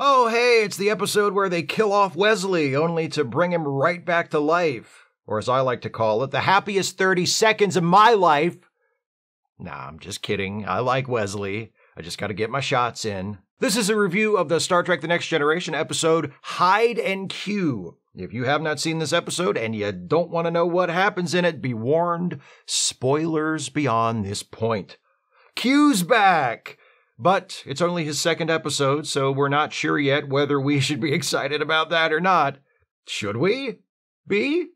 Oh, hey, it's the episode where they kill off Wesley only to bring him right back to life. Or as I like to call it, the happiest 30 seconds of my life. Nah, I'm just kidding. I like Wesley. I just gotta get my shots in. This is a review of the Star Trek The Next Generation episode Hide and Q. If you have not seen this episode and you don't want to know what happens in it, be warned spoilers beyond this point. Q's back! But it's only his second episode, so we're not sure yet whether we should be excited about that or not. Should we? Be?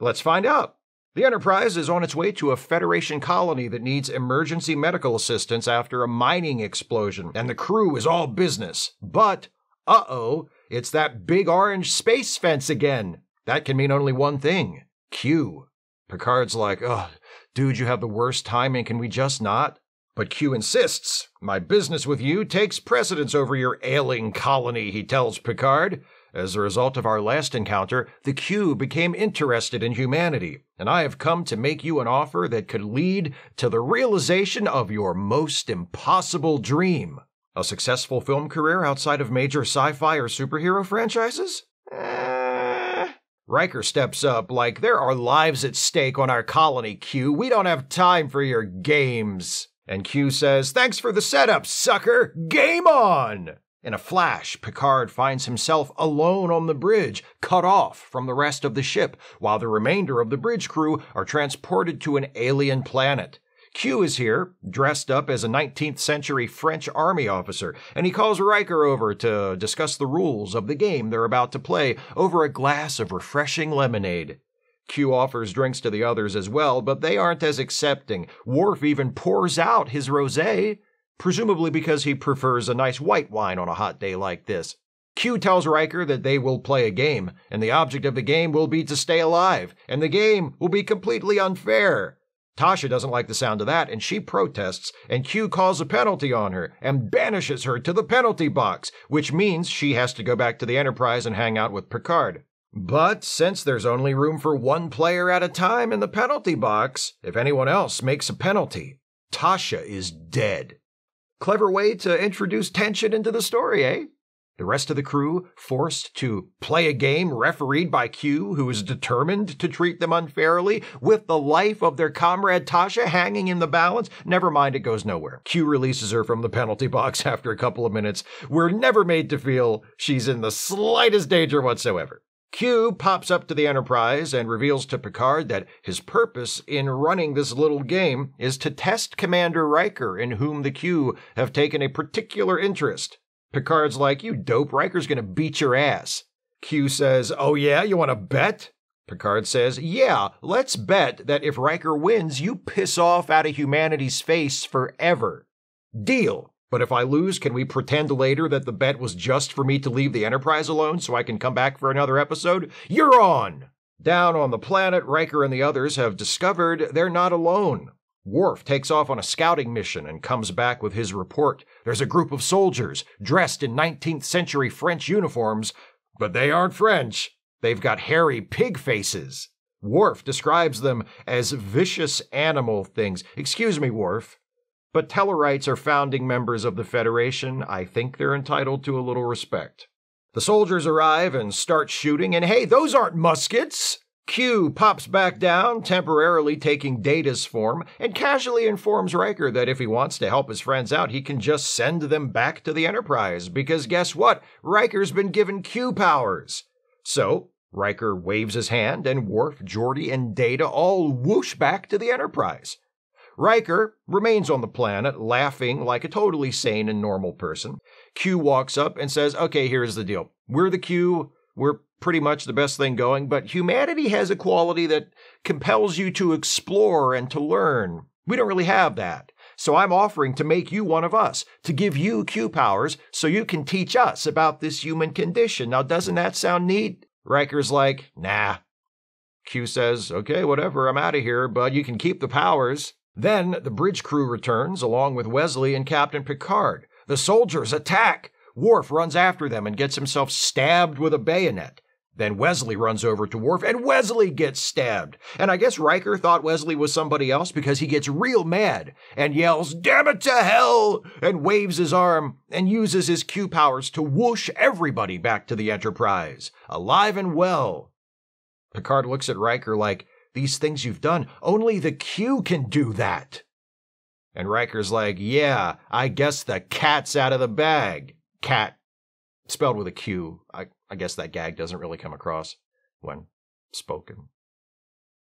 Let's find out. The Enterprise is on its way to a Federation colony that needs emergency medical assistance after a mining explosion, and the crew is all business. But, uh oh, it's that big orange space fence again. That can mean only one thing Q. Picard's like, oh, dude, you have the worst timing, can we just not? But Q insists. My business with you takes precedence over your ailing colony, he tells Picard. As a result of our last encounter, the Q became interested in humanity, and I have come to make you an offer that could lead to the realization of your most impossible dream. A successful film career outside of major sci fi or superhero franchises? Eh. Riker steps up like there are lives at stake on our colony, Q. We don't have time for your games. And Q says, Thanks for the setup, sucker! Game on! In a flash, Picard finds himself alone on the bridge, cut off from the rest of the ship, while the remainder of the bridge crew are transported to an alien planet. Q is here, dressed up as a 19th century French army officer, and he calls Riker over to discuss the rules of the game they're about to play over a glass of refreshing lemonade. Q offers drinks to the others as well, but they aren't as accepting. Worf even pours out his rosé presumably because he prefers a nice white wine on a hot day like this. Q tells Riker that they will play a game, and the object of the game will be to stay alive, and the game will be completely unfair. Tasha doesn't like the sound of that, and she protests, and Q calls a penalty on her and banishes her to the penalty box, which means she has to go back to the Enterprise and hang out with Picard. But since there's only room for one player at a time in the penalty box, if anyone else makes a penalty, Tasha is dead. Clever way to introduce tension into the story, eh? The rest of the crew forced to play a game refereed by Q, who is determined to treat them unfairly, with the life of their comrade Tasha hanging in the balance. Never mind, it goes nowhere. Q releases her from the penalty box after a couple of minutes. We're never made to feel she's in the slightest danger whatsoever. Q pops up to the Enterprise and reveals to Picard that his purpose in running this little game is to test Commander Riker, in whom the Q have taken a particular interest. Picard's like, You dope, Riker's gonna beat your ass. Q says, Oh yeah, you wanna bet? Picard says, Yeah, let's bet that if Riker wins, you piss off out of humanity's face forever. Deal. But if I lose, can we pretend later that the bet was just for me to leave the Enterprise alone so I can come back for another episode? You're on! Down on the planet, Riker and the others have discovered they're not alone. Worf takes off on a scouting mission and comes back with his report. There's a group of soldiers dressed in 19th century French uniforms, but they aren't French. They've got hairy pig faces. Worf describes them as vicious animal things. Excuse me, Worf. But Tellarites are founding members of the Federation. I think they're entitled to a little respect. The soldiers arrive and start shooting, and hey, those aren't muskets! Q pops back down, temporarily taking Data's form, and casually informs Riker that if he wants to help his friends out, he can just send them back to the Enterprise, because guess what? Riker's been given Q powers. So, Riker waves his hand, and Worf, Geordi, and Data all whoosh back to the Enterprise. Riker remains on the planet, laughing like a totally sane and normal person. Q walks up and says, Okay, here's the deal. We're the Q. We're pretty much the best thing going, but humanity has a quality that compels you to explore and to learn. We don't really have that. So I'm offering to make you one of us, to give you Q powers so you can teach us about this human condition. Now, doesn't that sound neat? Riker's like, nah. Q says, okay, whatever, I'm out of here, but you can keep the powers. Then the bridge crew returns, along with Wesley and Captain Picard. The soldiers attack. Worf runs after them and gets himself stabbed with a bayonet. Then Wesley runs over to Worf and Wesley gets stabbed. And I guess Riker thought Wesley was somebody else because he gets real mad and yells, Damn it to hell! and waves his arm and uses his Q powers to whoosh everybody back to the Enterprise, alive and well. Picard looks at Riker like, These things you've done, only the Q can do that. And Riker's like, Yeah, I guess the cat's out of the bag. Cat, spelled with a Q. I, I guess that gag doesn't really come across when spoken.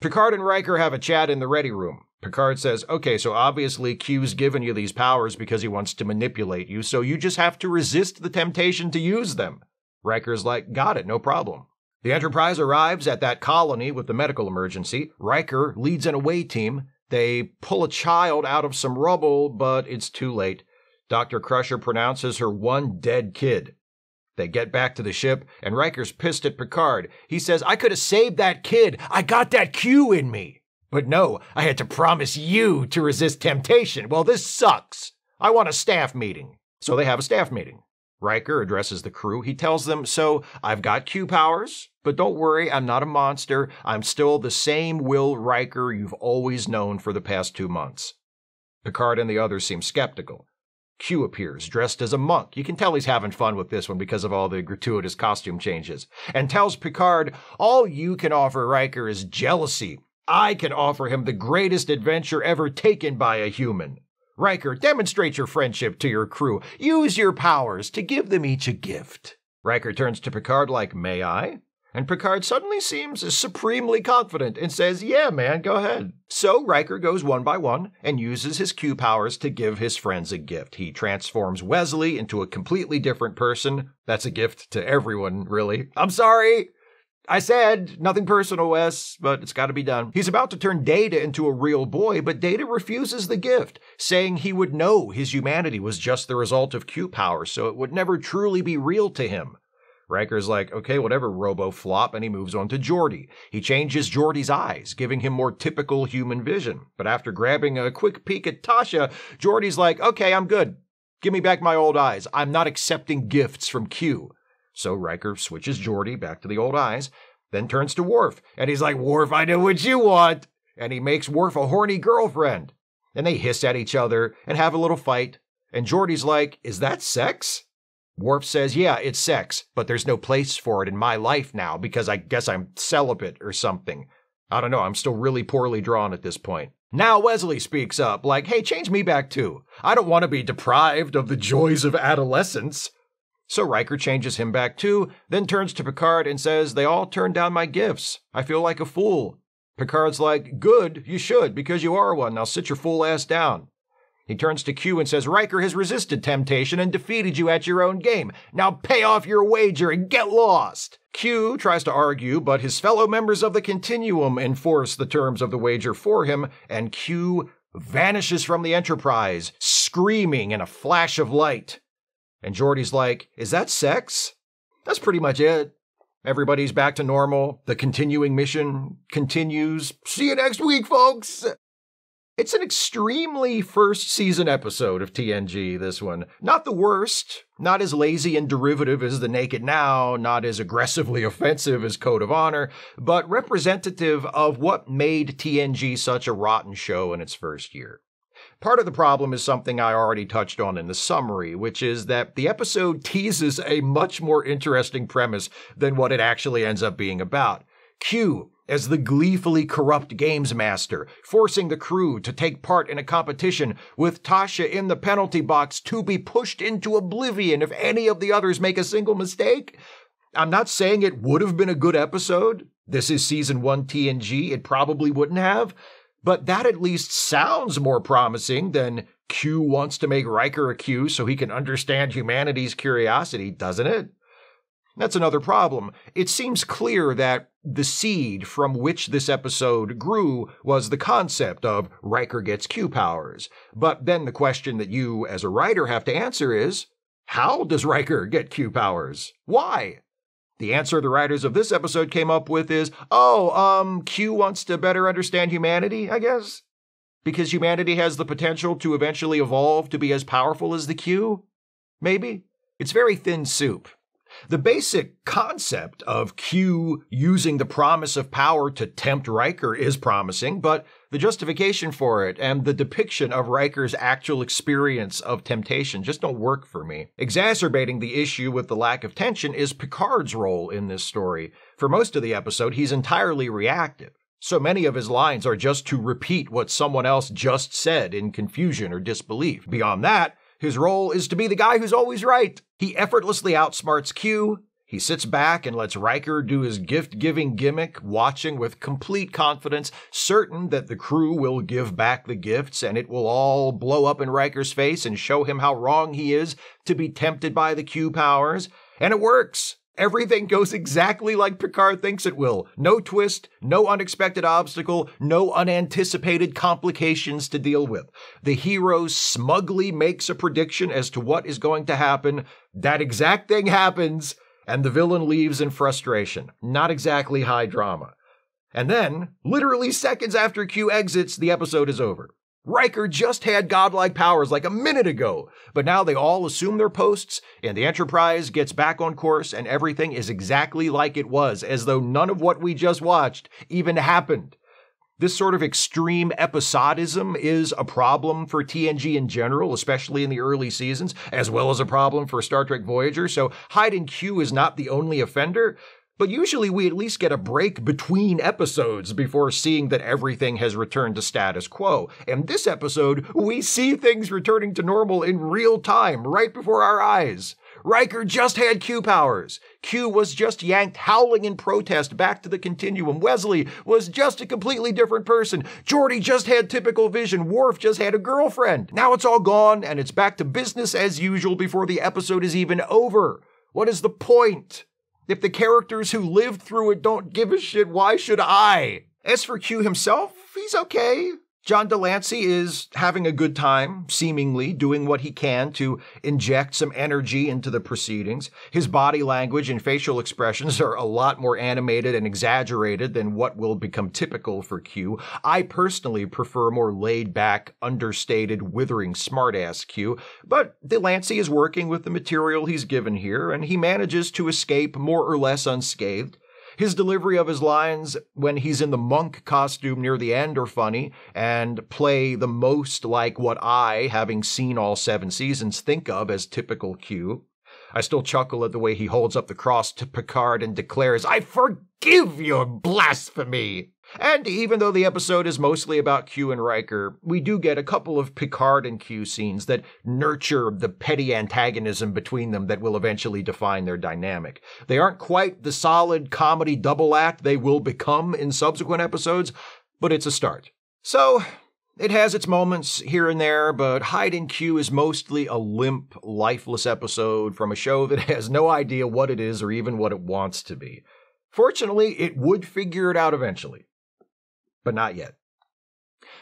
Picard and Riker have a chat in the ready room. Picard says, Okay, so obviously Q's given you these powers because he wants to manipulate you, so you just have to resist the temptation to use them. Riker's like, Got it, no problem. The Enterprise arrives at that colony with the medical emergency. Riker leads an away team. They pull a child out of some rubble, but it's too late. Dr. Crusher pronounces her one dead kid. They get back to the ship, and Riker's pissed at Picard. He says, I could have saved that kid. I got that Q in me. But no, I had to promise you to resist temptation. Well, this sucks. I want a staff meeting. So they have a staff meeting. Riker addresses the crew. He tells them, So I've got Q powers, but don't worry, I'm not a monster. I'm still the same Will Riker you've always known for the past two months. Picard and the others seem skeptical. Q appears, dressed as a monk. You can tell he's having fun with this one because of all the gratuitous costume changes. And tells Picard, All you can offer Riker is jealousy. I can offer him the greatest adventure ever taken by a human. Riker, demonstrate your friendship to your crew. Use your powers to give them each a gift. Riker turns to Picard like, May I? And Picard suddenly seems supremely confident and says, Yeah, man, go ahead. So Riker goes one by one and uses his Q powers to give his friends a gift. He transforms Wesley into a completely different person. That's a gift to everyone, really. I'm sorry. I said nothing personal, Wes, but it's got to be done. He's about to turn Data into a real boy, but Data refuses the gift, saying he would know his humanity was just the result of Q power, so it would never truly be real to him. Riker's like, okay, whatever, Robo Flop, and he moves on to Geordi. He changes Geordi's eyes, giving him more typical human vision. But after grabbing a quick peek at Tasha, Geordi's like, okay, I'm good. Give me back my old eyes. I'm not accepting gifts from Q. So Riker switches Geordi back to the old eyes, then turns to Worf, and he's like, Worf, I know what you want. And he makes Worf a horny girlfriend. And they hiss at each other and have a little fight. And Geordi's like, is that sex? Worf says, Yeah, it's sex, but there's no place for it in my life now because I guess I'm celibate or something. I don't know, I'm still really poorly drawn at this point. Now Wesley speaks up, like, Hey, change me back too. I don't want to be deprived of the joys of adolescence. So Riker changes him back too, then turns to Picard and says, They all turned down my gifts. I feel like a fool. Picard's like, Good, you should, because you are one. Now sit your fool ass down. He turns to Q and says, Riker has resisted temptation and defeated you at your own game. Now pay off your wager and get lost. Q tries to argue, but his fellow members of the Continuum enforce the terms of the wager for him, and Q vanishes from the Enterprise, screaming in a flash of light. And Geordi's like, Is that sex? That's pretty much it. Everybody's back to normal. The continuing mission continues. See you next week, folks! It's an extremely first season episode of TNG, this one. Not the worst, not as lazy and derivative as The Naked Now, not as aggressively offensive as Code of Honor, but representative of what made TNG such a rotten show in its first year. Part of the problem is something I already touched on in the summary, which is that the episode teases a much more interesting premise than what it actually ends up being about. Q as the gleefully corrupt games master, forcing the crew to take part in a competition with Tasha in the penalty box to be pushed into oblivion if any of the others make a single mistake. I'm not saying it would have been a good episode. This is season 1 TNG, it probably wouldn't have. But that at least sounds more promising than Q wants to make Riker a Q so he can understand humanity's curiosity, doesn't it? That's another problem. It seems clear that the seed from which this episode grew was the concept of Riker gets Q powers. But then the question that you, as a writer, have to answer is how does Riker get Q powers? Why? The answer the writers of this episode came up with is oh, um, Q wants to better understand humanity, I guess? Because humanity has the potential to eventually evolve to be as powerful as the Q? Maybe? It's very thin soup. The basic concept of Q using the promise of power to tempt Riker is promising, but the justification for it and the depiction of Riker's actual experience of temptation just don't work for me. Exacerbating the issue with the lack of tension is Picard's role in this story. For most of the episode, he's entirely reactive. So many of his lines are just to repeat what someone else just said in confusion or disbelief. Beyond that, his role is to be the guy who's always right. He effortlessly outsmarts Q. He sits back and lets Riker do his gift giving gimmick, watching with complete confidence, certain that the crew will give back the gifts and it will all blow up in Riker's face and show him how wrong he is to be tempted by the Q powers. And it works. Everything goes exactly like Picard thinks it will. No twist, no unexpected obstacle, no unanticipated complications to deal with. The hero smugly makes a prediction as to what is going to happen. That exact thing happens, and the villain leaves in frustration. Not exactly high drama. And then, literally seconds after Q exits, the episode is over. Riker just had godlike powers like a minute ago, but now they all assume their posts, and the Enterprise gets back on course, and everything is exactly like it was, as though none of what we just watched even happened. This sort of extreme episodism is a problem for TNG in general, especially in the early seasons, as well as a problem for Star Trek Voyager. So Hide and Q is not the only offender, but usually we at least get a break between episodes before seeing that everything has returned to status quo. And this episode, we see things returning to normal in real time, right before our eyes. Riker just had Q powers. Q was just yanked howling in protest back to the continuum. Wesley was just a completely different person. Geordi just had typical vision. Worf just had a girlfriend. Now it's all gone and it's back to business as usual before the episode is even over. What is the point? If the characters who lived through it don't give a shit, why should I? As for Q himself, he's okay. John de Lancie is having a good time, seemingly doing what he can to inject some energy into the proceedings. His body language and facial expressions are a lot more animated and exaggerated than what will become typical for Q. I personally prefer more laid back, understated, withering smartass Q, but de Lancie is working with the material he's given here, and he manages to escape more or less unscathed. His delivery of his lines when he's in the monk costume near the end are funny and play the most like what I, having seen all seven seasons, think of as typical Q. I still chuckle at the way he holds up the cross to Picard and declares, I forgive your blasphemy! And even though the episode is mostly about Q and Riker, we do get a couple of Picard and Q scenes that nurture the petty antagonism between them that will eventually define their dynamic. They aren't quite the solid comedy double act they will become in subsequent episodes, but it's a start. So, it has its moments here and there, but Hide and Q is mostly a limp, lifeless episode from a show that has no idea what it is or even what it wants to be. Fortunately, it would figure it out eventually but not yet.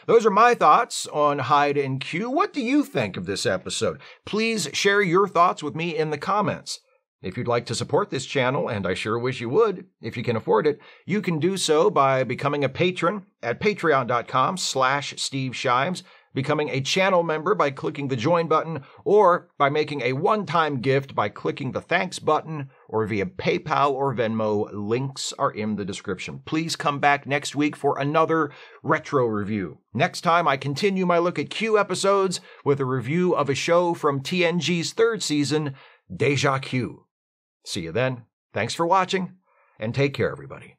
Those are my thoughts on Hide and Q. What do you think of this episode? Please share your thoughts with me in the comments. If you'd like to support this channel, and I sure wish you would, if you can afford it, you can do so by becoming a patron at patreon.com slash Steve Shives becoming a channel member by clicking the join button, or by making a one time gift by clicking the thanks button, or via PayPal or Venmo. Links are in the description. Please come back next week for another retro review. Next time, I continue my look at Q episodes with a review of a show from TNG's third season, Deja Q. See you then. Thanks for watching, and take care, everybody.